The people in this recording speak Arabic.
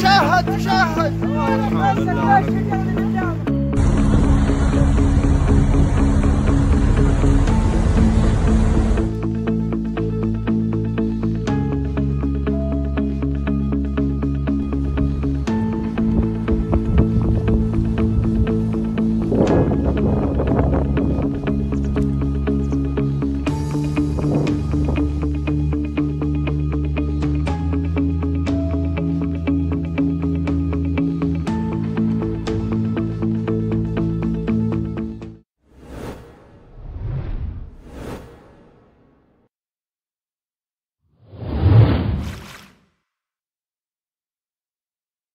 شاهد شاهد.